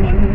one